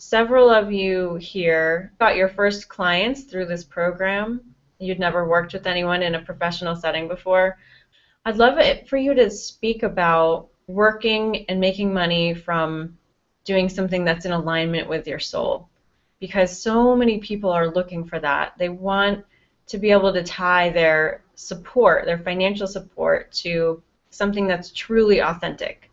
several of you here got your first clients through this program. You'd never worked with anyone in a professional setting before. I'd love it for you to speak about working and making money from doing something that's in alignment with your soul. Because so many people are looking for that. They want to be able to tie their support, their financial support, to something that's truly authentic.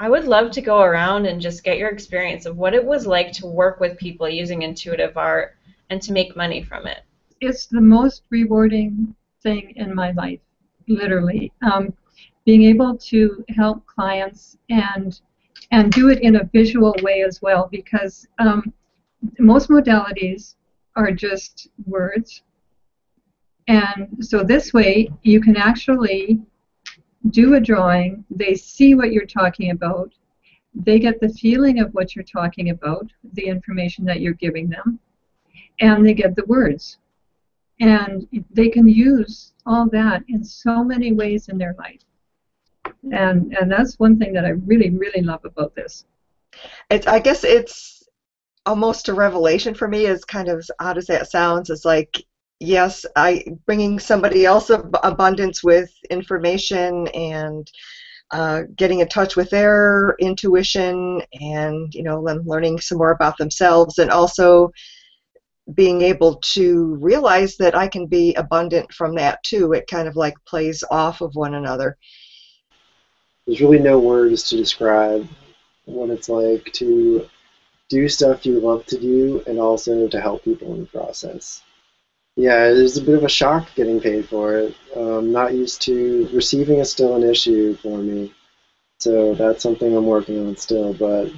I would love to go around and just get your experience of what it was like to work with people using intuitive art and to make money from it. It's the most rewarding thing in my life, literally. Um, being able to help clients and and do it in a visual way as well because um, most modalities are just words and so this way you can actually do a drawing they see what you're talking about they get the feeling of what you're talking about the information that you're giving them and they get the words and they can use all that in so many ways in their life and and that's one thing that I really really love about this. It's I guess it's almost a revelation for me. As kind of odd as that sounds, is like yes, I bringing somebody else ab- abundance with information and. Uh, getting in touch with their intuition and you know them learning some more about themselves and also being able to realize that I can be abundant from that too. It kind of like plays off of one another there's really no words to describe what it's like to do stuff you love to do and also to help people in the process. Yeah, there's a bit of a shock getting paid for it. Um, not used to receiving is still an issue for me. So that's something I'm working on still, but